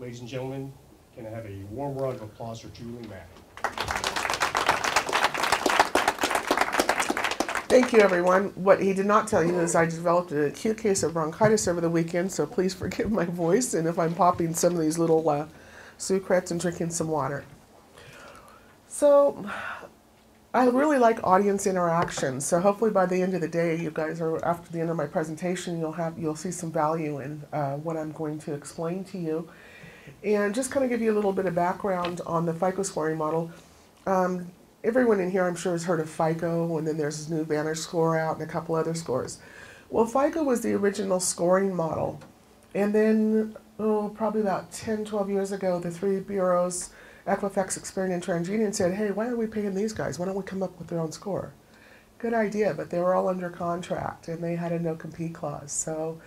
Ladies and gentlemen, can I have a warm round of applause for Julie Macc? Thank you, everyone. What he did not tell you is I developed an acute case of bronchitis over the weekend, so please forgive my voice and if I'm popping some of these little uh, sucrets and drinking some water. So, I really like audience interaction. So hopefully by the end of the day, you guys are after the end of my presentation, you'll have you'll see some value in uh, what I'm going to explain to you, and just kind of give you a little bit of background on the FICO scoring model. Um, everyone in here, I'm sure, has heard of FICO, and then there's this new Vantage score out and a couple other scores. Well, FICO was the original scoring model, and then oh, probably about 10, 12 years ago, the three bureaus Equifax, Experian, and TransUnion said, hey, why are we paying these guys? Why don't we come up with their own score? Good idea, but they were all under contract and they had a no compete clause. So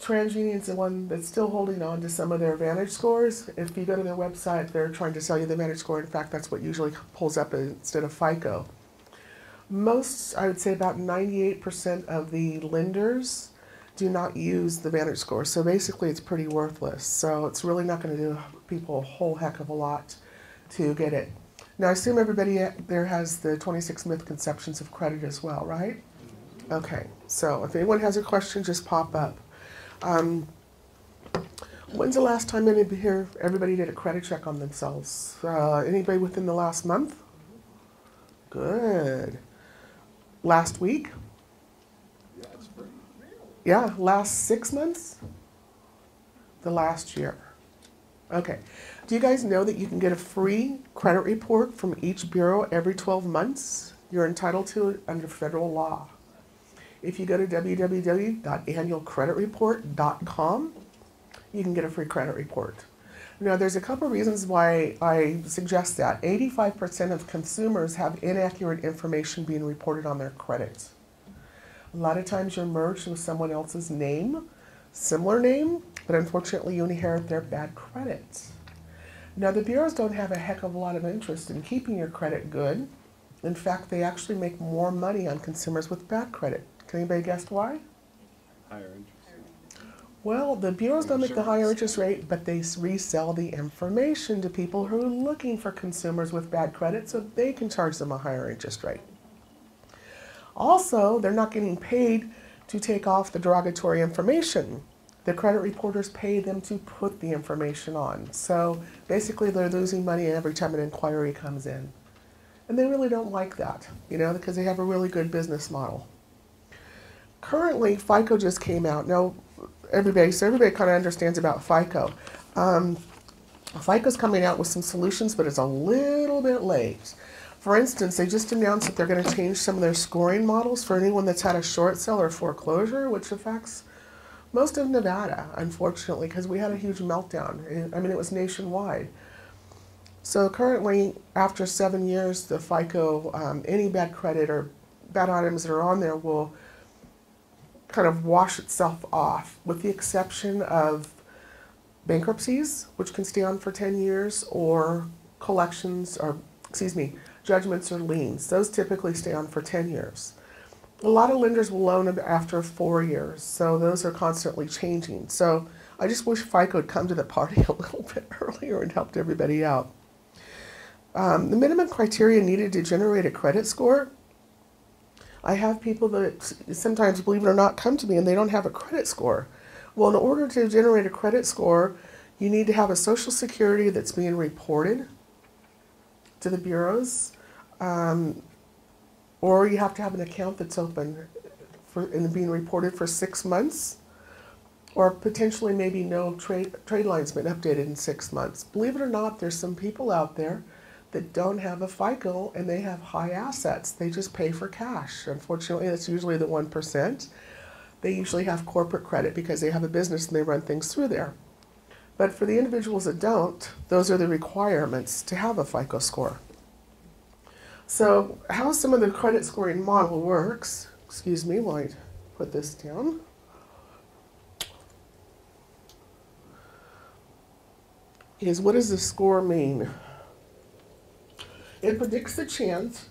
TransUnion's the one that's still holding on to some of their Vantage scores. If you go to their website, they're trying to sell you the Vantage score. In fact, that's what usually pulls up instead of FICO. Most, I would say about 98% of the lenders do not use the Vantage score. So basically, it's pretty worthless. So it's really not going to do people a whole heck of a lot to get it. Now, I assume everybody uh, there has the 26 misconceptions of credit as well, right? Mm-hmm. Okay, so if anyone has a question, just pop up. Um, when's the last time anybody here, everybody did a credit check on themselves? Uh, anybody within the last month? Good. Last week? Yeah, last six months? The last year. Okay. Do you guys know that you can get a free credit report from each bureau every 12 months? You're entitled to it under federal law. If you go to www.annualcreditreport.com, you can get a free credit report. Now, there's a couple of reasons why I suggest that. 85% of consumers have inaccurate information being reported on their credit. A lot of times you're merged with someone else's name, similar name, but unfortunately you inherit their bad credit. Now the bureaus don't have a heck of a lot of interest in keeping your credit good. In fact, they actually make more money on consumers with bad credit. Can anybody guess why? Higher interest. Well, the bureaus don't make the higher interest rate, but they resell the information to people who are looking for consumers with bad credit so they can charge them a higher interest rate. Also, they're not getting paid to take off the derogatory information. The credit reporters pay them to put the information on. So basically, they're losing money every time an inquiry comes in. And they really don't like that, you know, because they have a really good business model. Currently, FICO just came out. Now, everybody, so everybody kind of understands about FICO. Um, FICO's coming out with some solutions, but it's a little bit late. For instance, they just announced that they're going to change some of their scoring models for anyone that's had a short sale or foreclosure, which affects most of Nevada, unfortunately, because we had a huge meltdown. I mean, it was nationwide. So currently, after seven years, the FICO, um, any bad credit or bad items that are on there will kind of wash itself off, with the exception of bankruptcies, which can stay on for 10 years, or collections, or excuse me, judgments or liens. Those typically stay on for 10 years. A lot of lenders will loan after four years, so those are constantly changing. So I just wish FICO would come to the party a little bit earlier and helped everybody out. Um, the minimum criteria needed to generate a credit score. I have people that sometimes, believe it or not, come to me and they don't have a credit score. Well, in order to generate a credit score, you need to have a social security that's being reported to the bureaus, um, or you have to have an account that's open for, and being reported for six months, or potentially maybe no trade, trade line's been updated in six months. Believe it or not, there's some people out there that don't have a FICO and they have high assets. They just pay for cash. Unfortunately, that's usually the 1%. They usually have corporate credit because they have a business and they run things through there. But for the individuals that don't, those are the requirements to have a FICO score. So how some of the credit scoring model works, excuse me while I put this down. Is what does the score mean? It predicts the chance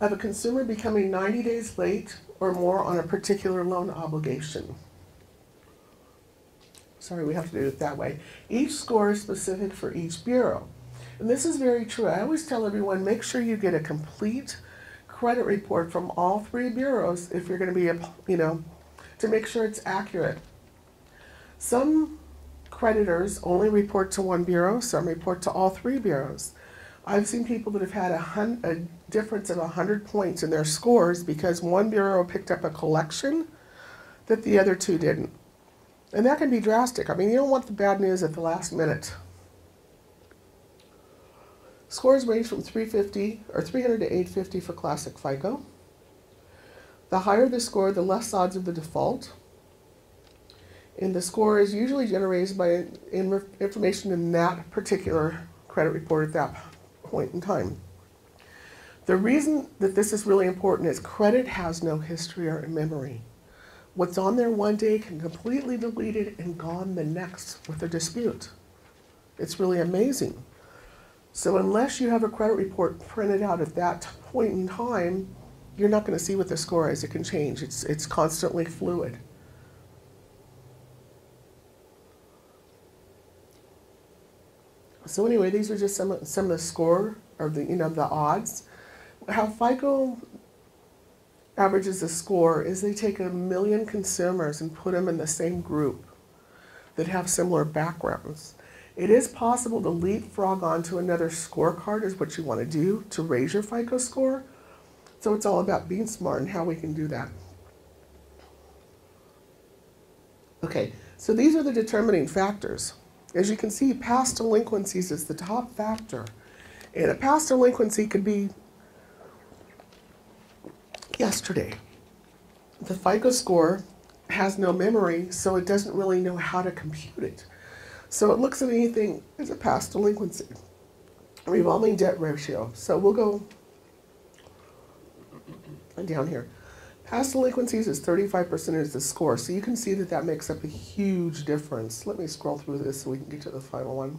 of a consumer becoming 90 days late or more on a particular loan obligation. sorry, we have to do it that way. Each score is specific for each bureau. And this is very true. I always tell everyone make sure you get a complete credit report from all three bureaus if you're going to be, you know, to make sure it's accurate. Some creditors only report to one bureau, some report to all three bureaus. I've seen people that have had a, hun- a difference of 100 points in their scores because one bureau picked up a collection that the other two didn't. And that can be drastic. I mean, you don't want the bad news at the last minute. Scores range from 350 or 300 to 850 for classic FICO. The higher the score, the less odds of the default. And the score is usually generated by in- information in that particular credit report at that point in time. The reason that this is really important is credit has no history or memory. What's on there one day can completely deleted and gone the next with a dispute. It's really amazing. So unless you have a credit report printed out at that point in time, you're not going to see what the score is. It can change. It's it's constantly fluid. So anyway, these are just some of, some of the score or the you know the odds. How FICO averages the score is they take a million consumers and put them in the same group that have similar backgrounds. It is possible to leapfrog onto another scorecard is what you want to do to raise your FICO score. So it's all about being smart and how we can do that. Okay, so these are the determining factors. As you can see, past delinquencies is the top factor. And a past delinquency could be yesterday. The FICO score has no memory, so it doesn't really know how to compute it. So it looks at anything as a past delinquency. Revolving debt ratio. So we'll go down here. Past delinquencies is 35% is the score. So you can see that that makes up a huge difference. Let me scroll through this so we can get to the final one.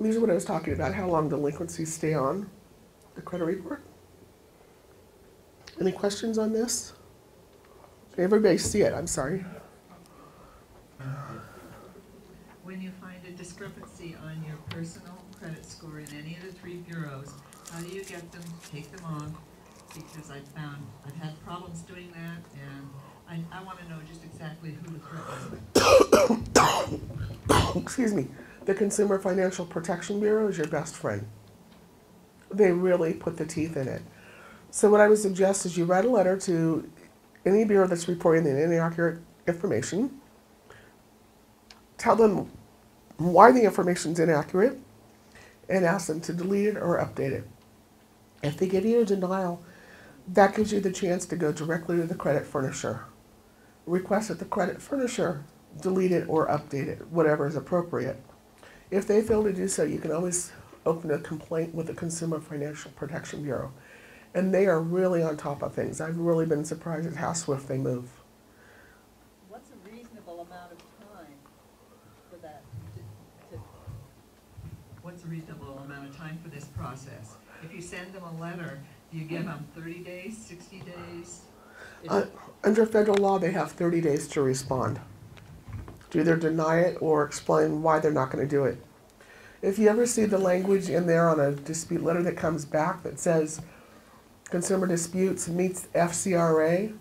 These are what I was talking about, how long delinquencies stay on the credit report. Any questions on this? Can everybody see it? I'm sorry. When you find a discrepancy on your personal credit score in any of the three bureaus, how do you get them, take them on? Because I've found, I've had problems doing that, and I, I wanna know just exactly who to threaten. Excuse me. The Consumer Financial Protection Bureau is your best friend. They really put the teeth in it. So what I would suggest is you write a letter to any bureau that's reporting the inaccurate information. Tell them why the information is inaccurate and ask them to delete it or update it. If they give you a denial, that gives you the chance to go directly to the credit furnisher. Request that the credit furnisher delete it or update it, whatever is appropriate. If they fail to do so, you can always open a complaint with the Consumer Financial Protection Bureau. And they are really on top of things. I've really been surprised at how swift they move. What's a reasonable amount of time for that to, to, What's a reasonable amount of time for this process? If you send them a letter, you give them thirty days, sixty days? Uh, under federal law, they have 30 days to respond. To either deny it or explain why they're not going to do it. If you ever see the language in there on a dispute letter that comes back that says consumer disputes meets FCRA,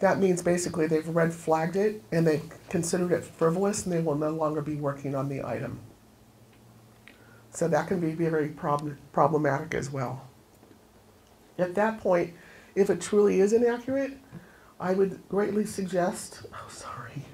that means basically they've red flagged it and they considered it frivolous and they will no longer be working on the item. So that can be very prob- problematic as well. At that point, if it truly is inaccurate, I would greatly suggest, oh, sorry.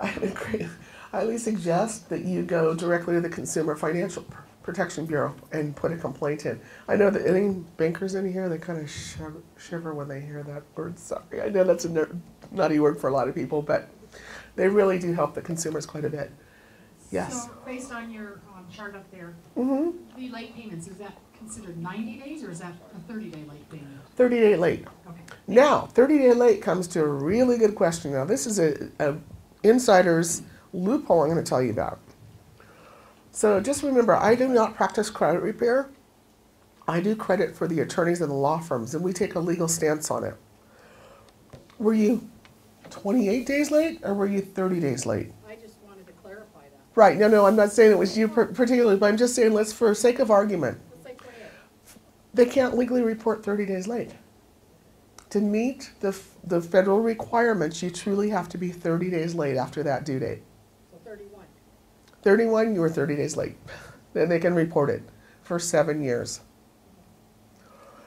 I would great- highly suggest that you go directly to the Consumer Financial Protection Bureau and put a complaint in. I know that any bankers in here, they kind of shiver, shiver when they hear that word, sorry. I know that's a ner- nutty word for a lot of people, but they really do help the consumers quite a bit. Yes. So based on your um, chart up there, Mm-hmm. the late payments, is that considered ninety days or is that a thirty-day late payment? 30 day late. Okay. Now, 30 day late comes to a really good question. Now, this is a, a insider's loophole I'm going to tell you about. So just remember, I do not practice credit repair. I do credit for the attorneys and the law firms, and we take a legal stance on it. Were you 28 days late or were you 30 days late? I just wanted to clarify that. Right, no, no, I'm not saying it was you particularly, but I'm just saying, let's, for sake of argument, Let's say twenty-eight. they can't legally report 30 days late. To meet the, the federal requirements, you truly have to be 30 days late after that due date. So thirty-one. 31, you were 30 days late. Then they can report it for seven years.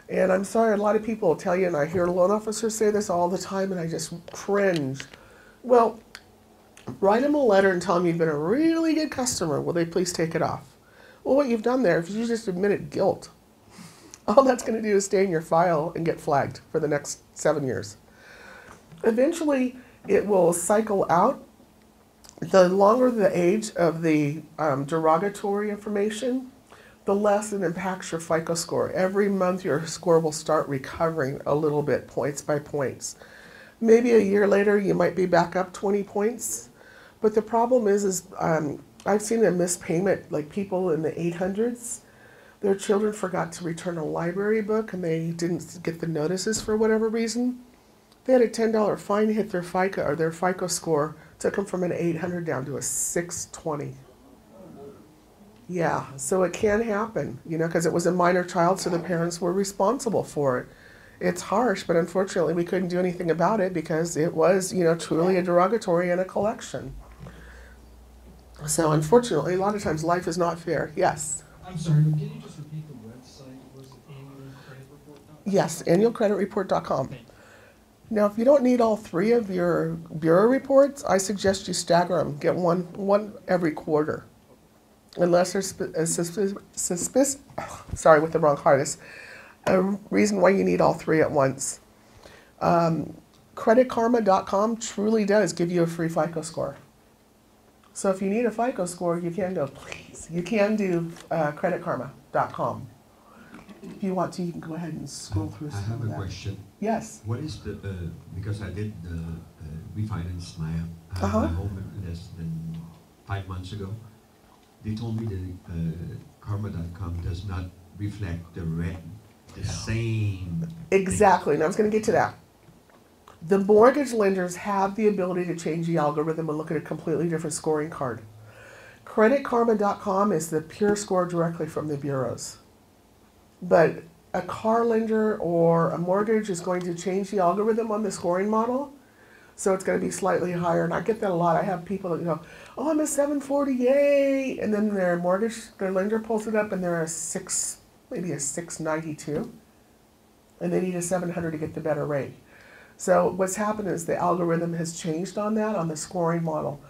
And I'm sorry, a lot of people tell you, and I hear loan officers say this all the time, and I just cringe. Well, write them a letter and tell them you've been a really good customer. Will they please take it off? Well, what you've done there, if you just admitted guilt. All that's going to do is stay in your file and get flagged for the next seven years. Eventually, it will cycle out the longer the age of the um, derogatory information, the less it impacts your FICO score. Every month, your score will start recovering a little bit, points by points. Maybe a year later, you might be back up 20 points. But the problem is, is um, I've seen a missed payment, like people in the 800s. Their children forgot to return a library book and they didn't get the notices for whatever reason. They had a $10 fine hit their FICO or their FICO score, took them from an 800 down to a 620. Yeah, so it can happen, you know, because it was a minor child, so the parents were responsible for it. It's harsh, but unfortunately, we couldn't do anything about it because it was, you know, truly a derogatory and a collection. So unfortunately, a lot of times life is not fair. Yes. I'm sorry, but can you just repeat the website? Was it annualcreditreport.com? Yes, annualcreditreport.com. Now, if you don't need all three of your bureau reports, I suggest you stagger them. Get one, one every quarter. Unless there's a suspicious, suspicious, sorry, with the wrong harness, a reason why you need all three at once. Um, creditkarma.com truly does give you a free FICO score. So if you need a FICO score, you can go, please, you can do uh, creditkarma.com. If you want to, you can go ahead and scroll through some I have of a that. question. Yes. What is the, uh, because I did the uh, refinance my, uh, Uh-huh. my home less than five months ago. They told me that uh, karma.com does not reflect the rent, the same. Exactly, and I was going to get to that. The mortgage lenders have the ability to change the algorithm and look at a completely different scoring card. CreditKarma.com is the pure score directly from the bureaus. But a car lender or a mortgage is going to change the algorithm on the scoring model. So it's going to be slightly higher. And I get that a lot. I have people that go, oh, I'm a 740, yay. And then their mortgage, their lender pulls it up and they're a six, maybe a 692 and they need a 700 to get the better rate. So what's happened is the algorithm has changed on that on the scoring model.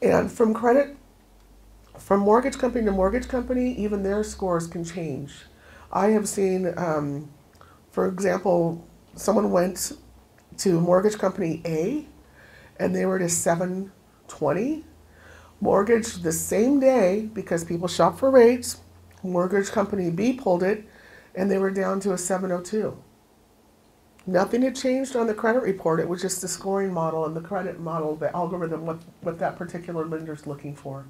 And from credit, from mortgage company to mortgage company, even their scores can change. I have seen, um, for example, someone went to mortgage company A and they were at a 720. Mortgage the same day, because people shop for rates, mortgage company B pulled it and they were down to a 702. Nothing had changed on the credit report. It was just the scoring model and the credit model, the algorithm, what, what that particular lender's looking for.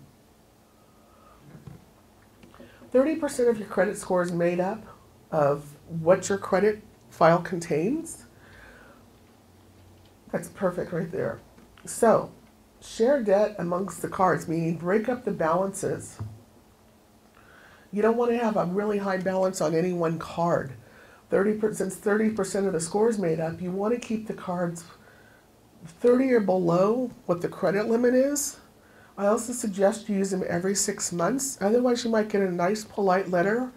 30% of your credit score is made up of what your credit file contains. That's perfect right there. So, share debt amongst the cards, meaning break up the balances. You don't want to have a really high balance on any one card. 30 since 30% of the score is made up, you want to keep the cards 30 or below what the credit limit is. I also suggest you use them every six months. Otherwise, you might get a nice, polite letter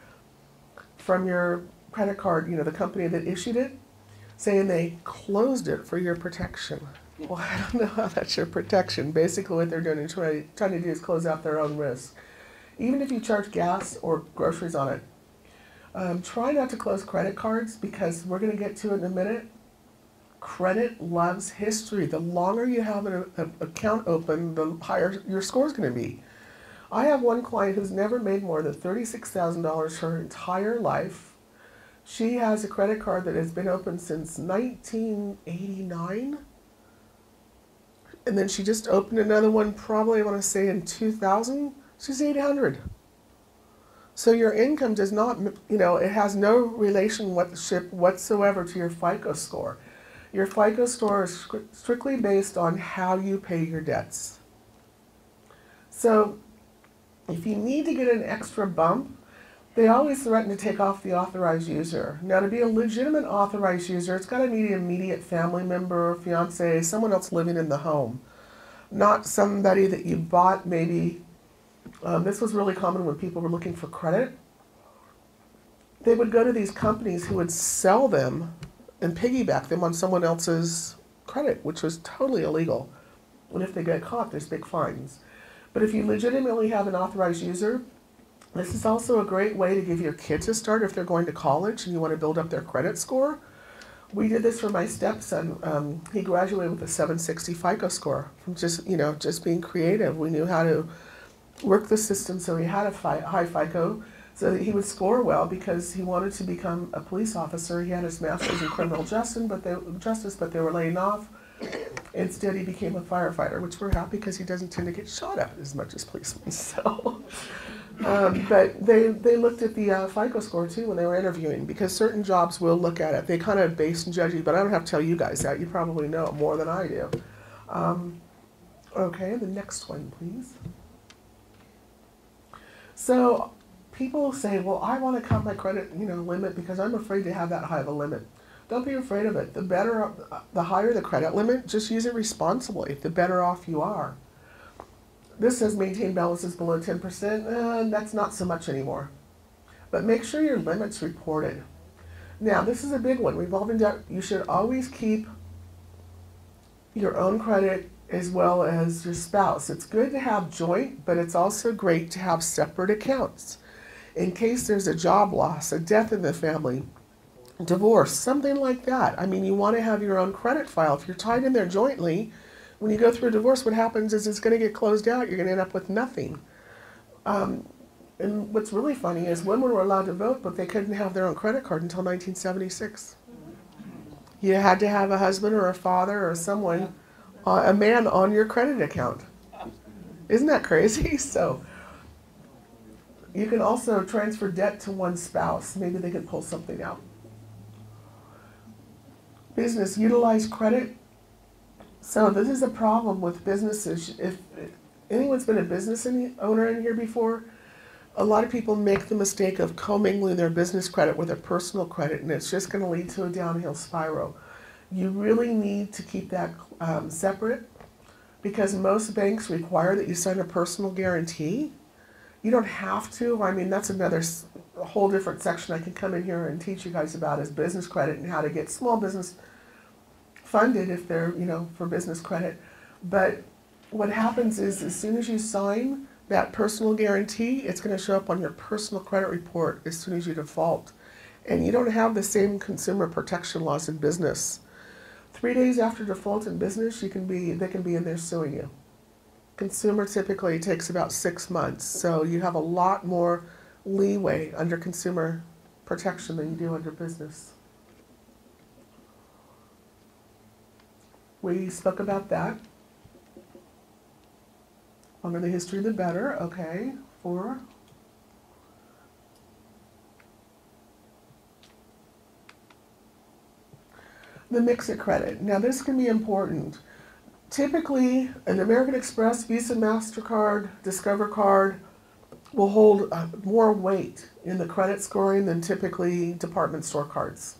from your credit card, you know, the company that issued it, saying they closed it for your protection. Well, I don't know how that's your protection. Basically, what they're doing is trying, trying to do is close out their own risk. Even if you charge gas or groceries on it, um, try not to close credit cards because we're going to get to it in a minute. Credit loves history. The longer you have an a, account open, the higher your score is going to be. I have one client who's never made more than $36,000 her entire life. She has a credit card that has been open since 1989. And then she just opened another one, probably I want to say in 2000. She's 800. So your income does not, you know, it has no relationship whatsoever to your FICO score. Your FICO score is strictly based on how you pay your debts. So, if you need to get an extra bump, they always threaten to take off the authorized user. Now, to be a legitimate authorized user, it's got to be an immediate family member, fiance, someone else living in the home, not somebody that you bought maybe. Um, this was really common when people were looking for credit. They would go to these companies who would sell them and piggyback them on someone else's credit, which was totally illegal. And if they get caught, there's big fines. But if you legitimately have an authorized user, this is also a great way to give your kids a start if they're going to college and you want to build up their credit score. We did this for my stepson. Um, he graduated with a 760 FICO score from just, you know, just being creative. We knew how to work the system so he had a fi- high FICO so that he would score well because he wanted to become a police officer. He had his master's in criminal justice, but they, justice, but they were laying off. Instead, he became a firefighter, which we're happy because he doesn't tend to get shot at as much as policemen. So, um, but they they looked at the uh, FICO score too when they were interviewing because certain jobs will look at it. They kind of base and judge you, but I don't have to tell you guys that. You probably know more than I do. Um, okay, the next one, please. So people say, well, I want to cut my credit, you know, limit because I'm afraid to have that high of a limit. Don't be afraid of it. The better, the higher the credit limit, just use it responsibly. The better off you are. This says maintain balances below 10%. and eh, that's not so much anymore. But make sure your limit's reported. Now, this is a big one. Revolving debt, you should always keep your own credit as well as your spouse. It's good to have joint, but it's also great to have separate accounts in case there's a job loss, a death in the family, divorce, something like that. I mean, you want to have your own credit file. If you're tied in there jointly, when you go through a divorce, what happens is it's going to get closed out. You're going to end up with nothing. Um, and what's really funny is women were allowed to vote, but they couldn't have their own credit card until 1976. You had to have a husband or a father or someone, a man on your credit account. Isn't that crazy? So you can also transfer debt to one spouse. Maybe they can pull something out. Business utilize credit. So this is a problem with businesses. If anyone's been a business owner in here before, a lot of people make the mistake of commingling their business credit with their personal credit, and it's just going to lead to a downhill spiral. You really need to keep that um, separate because most banks require that you sign a personal guarantee. You don't have to. I mean, that's another whole different section I can come in here and teach you guys about is business credit and how to get small business funded if they're, you know, for business credit. But what happens is as soon as you sign that personal guarantee, it's going to show up on your personal credit report as soon as you default. And you don't have the same consumer protection laws in business. Three days after default in business, you can be they can be in there suing you. Consumer typically takes about six months, so you have a lot more leeway under consumer protection than you do under business. We spoke about that. Longer the history, the better. Okay, four. The mix-it credit. Now this can be important. Typically, an American Express, Visa, MasterCard, Discover card will hold uh, more weight in the credit scoring than typically department store cards.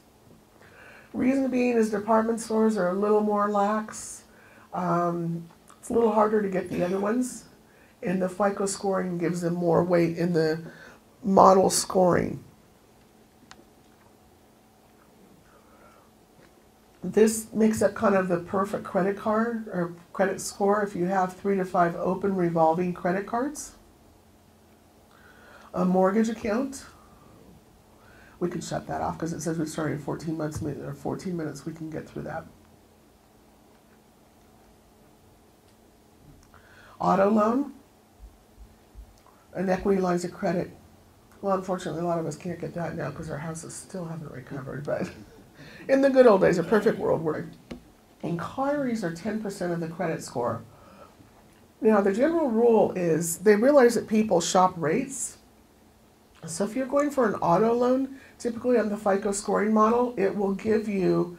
Reason being is department stores are a little more lax. Um, it's a little harder to get the other ones, and the FICO scoring gives them more weight in the model scoring. This makes up kind of the perfect credit card or credit score if you have three to five open revolving credit cards. A mortgage account. We can shut that off because it says we started in 14 months or 14 minutes. We can get through that. Auto loan. An equity lines of credit. Well, unfortunately, a lot of us can't get that now because our houses still haven't recovered. But in the good old days, a perfect world where inquiries are 10% of the credit score. Now, the general rule is they realize that people shop rates. So if you're going for an auto loan, typically on the FICO scoring model, it will give you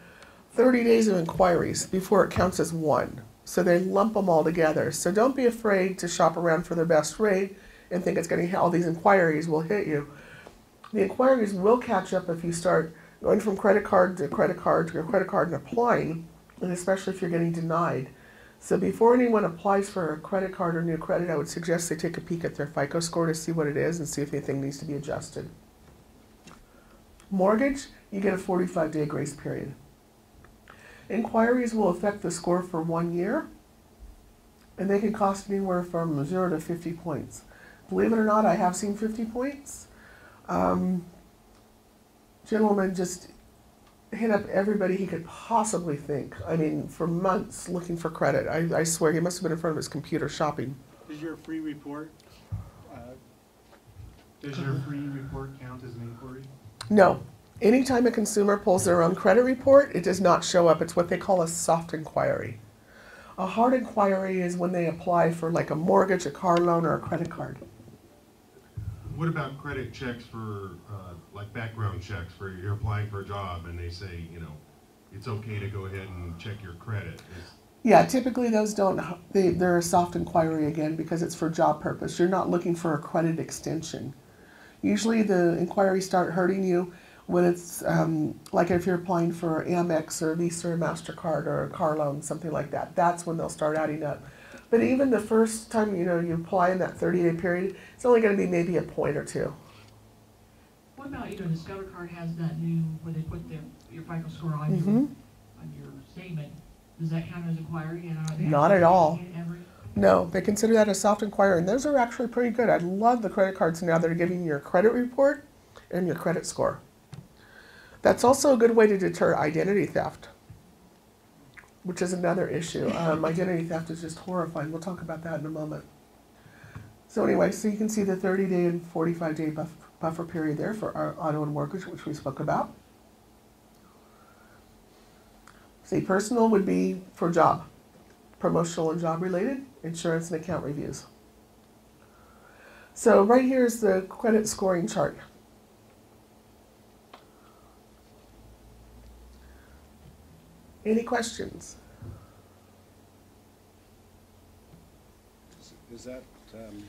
30 days of inquiries before it counts as one. So they lump them all together. So don't be afraid to shop around for the best rate and think it's going to hit. all these inquiries will hit you. The inquiries will catch up if you start going from credit card to credit card to credit card and applying, and especially if you're getting denied. So before anyone applies for a credit card or new credit, I would suggest they take a peek at their FICO score to see what it is and see if anything needs to be adjusted. Mortgage, you get a 45 day grace period. Inquiries will affect the score for one year, and they can cost anywhere from 0 to 50 points. Believe it or not, I have seen 50 points. Um, gentleman just hit up everybody he could possibly think. I mean, for months looking for credit. I, I swear he must have been in front of his computer shopping. Does your free report, uh, does your free report count as an inquiry? No. Anytime a consumer pulls their own credit report, it does not show up. It's what they call a soft inquiry. A hard inquiry is when they apply for like a mortgage, a car loan, or a credit card. What about credit checks for, uh, like background checks for you're applying for a job and they say, you know, it's okay to go ahead and check your credit? Is- Yeah, typically those don't, they, they're a soft inquiry again because it's for job purpose. You're not looking for a credit extension. Usually the inquiries start hurting you when it's, um, like if you're applying for Amex or Visa or MasterCard or a car loan, something like that. That's when they'll start adding up. But even the first time, you know, you apply in that thirty day period, it's only gonna be maybe a point or two. What about, you know, Discover Card has that new, where they put their, your FICO score on your, Mhm. on your statement. Does that count as inquiry and are they? Not actually at all. taking it Every, No, they consider that a soft inquiry, and those are actually pretty good. I love the credit cards now that are giving you your credit report and your credit score. That's also a good way to deter identity theft, which is another issue. Um, identity theft is just horrifying. We'll talk about that in a moment. So anyway, so you can see the 30 day and 45 day buff- buffer period there for our auto and mortgage, which we spoke about. See, personal would be for job promotional and job related, insurance and account reviews. So right here is the credit scoring chart. Any questions? Is- Is that, um,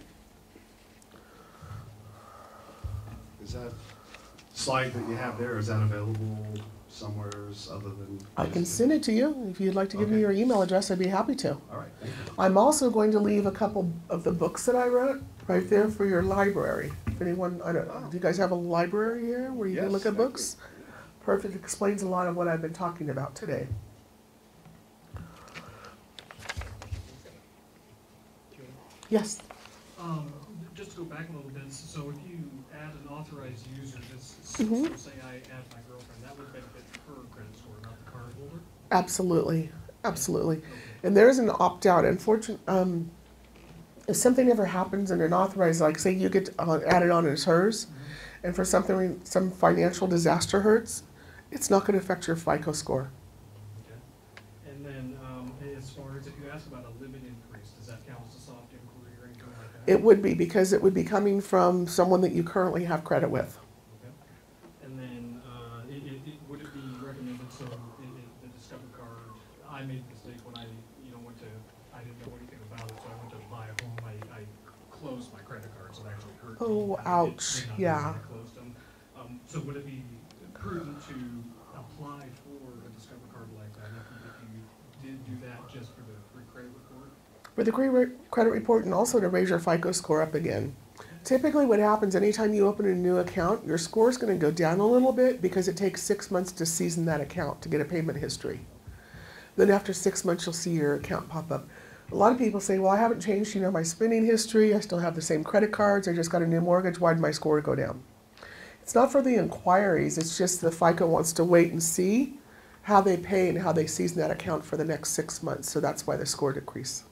is that slide that you have there, is that available somewhere other than? I can send it to you. If you'd like to give me Okay. your email address, I'd be happy to. All right, thank you. I'm also going to leave a couple of the books that I wrote right there for your library. If anyone, I don't know, do you guys have a library here where you can Yes, look at I do. books? Perfect, explains a lot of what I've been talking about today. Yes, Um, just to go back a little bit, so if you add an authorized user, just, Mhm. so say I add my girlfriend, that would benefit her credit score, not the card holder? absolutely, absolutely. And there is an opt-out. Unfortunately, um, if something ever happens and an authorized, like say you get uh, added on as hers, and for something, some financial disaster hurts, it's not going to affect your FICO score. Okay. And then, um, as far as if you ask about a limit increase, does that count as a soft inquiry or anything like that? It would be because it would be coming from someone that you currently have credit with. Okay. And then, uh, it, it, it, would it be recommended, so the Discover card, I made a mistake when I, you know, went to, I didn't know anything about it, so I went to buy a home, I, I closed my credit cards, it actually hurt me. Oh, I ouch, yeah. realize I closed them. Um, so would it be prudent to apply for a Discover card like that, if you, if you did do that just for the free credit For the credit report and also to raise your FICO score up again. Typically what happens anytime you open a new account, your score is going to go down a little bit because it takes six months to season that account to get a payment history. Then after six months, you'll see your account pop up. A lot of people say, well, I haven't changed, you know, my spending history. I still have the same credit cards. I just got a new mortgage. Why did my score go down? It's not for the inquiries. It's just the FICO wants to wait and see how they pay and how they season that account for the next six months. So that's why the score decrease.